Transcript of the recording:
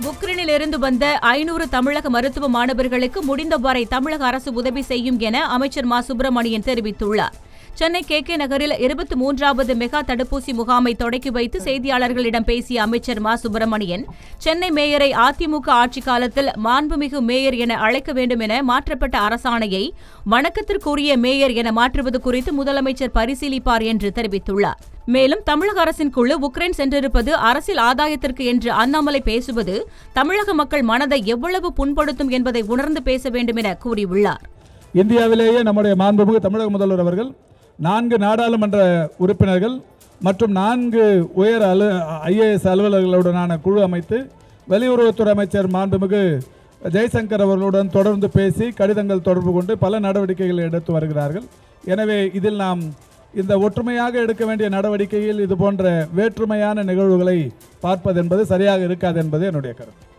உக்ரைனில் இருந்து வந்த ஐநூறு தமிழக மருத்துவ மாணவர்களுக்கு முடிந்தவரை தமிழக அரசு உதவி செய்யும் என அமைச்சர் மா. சுப்பிரமணியன் தெரிவித்துள்ளார். சென்னை கே. கே. நகரில் இருபத்தி மூன்றாவது மெகா தடுப்பூசி முகாமை தொடக்கி வைத்து செய்தியாளர்களிடம் பேசிய அமைச்சர் மா. சுப்பிரமணியன் சென்னை மேயரை அதிமுக ஆட்சிக் காலத்தில் மாண்புமிகு மேயர் என அழைக்க வேண்டும் என மாற்றப்பட்ட அரசாணையை வணக்கத்திற்குரிய மேயர் என மாற்றுவது குறித்து முதலமைச்சர் பரிசீலிப்பார் என்று தெரிவித்துள்ளார். மேலும் தமிழக அரசின் குழு உக்ரைன் சென்றிருப்பது அரசியல் ஆதாயத்திற்கு என்று அண்ணாமலை பேசுவது தமிழக மக்கள் மனதை எவ்வளவு புண்படுத்தும் என்பதை உணர்ந்து பேச வேண்டும் என கூறியுள்ளார். இந்தியாவிலேயே நம்முடைய மாண்புமிகு தமிழக முதல்வர் அவர்கள் நான்கு நாடாளுமன்ற உறுப்பினர்கள் மற்றும் நான்கு உயர் அலு ஐஏஎஸ் அலுவலர்களுடனான குழு அமைத்து வெளியுறவுத்துறை அமைச்சர் மாண்புமிகு ஜெய்சங்கர் அவர்களுடன் தொடர்ந்து பேசி கடிதங்கள் தொடர்பு கொண்டு பல நடவடிக்கைகளை எடுத்து வருகிறார்கள். எனவே இதில் நாம் இந்த ஒற்றுமையாக எடுக்க வேண்டிய நடவடிக்கையில் இது போன்ற வேற்றுமையான நிகழ்வுகளை பார்ப்பது என்பது சரியாக இருக்காது என்பது என்னுடைய கருத்து.